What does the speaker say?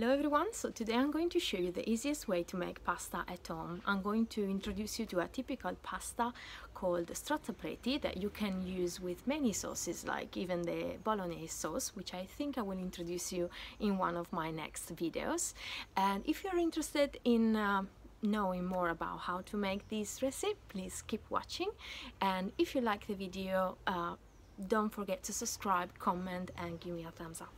Hello everyone, so today I'm going to show you the easiest way to make pasta at home. I'm going to introduce you to a typical pasta called strozzapreti that you can use with many sauces like even the bolognese sauce which I think I will introduce you in one of my next videos. And if you're interested in uh, knowing more about how to make this recipe, please keep watching. And if you like the video, uh, don't forget to subscribe, comment and give me a thumbs up.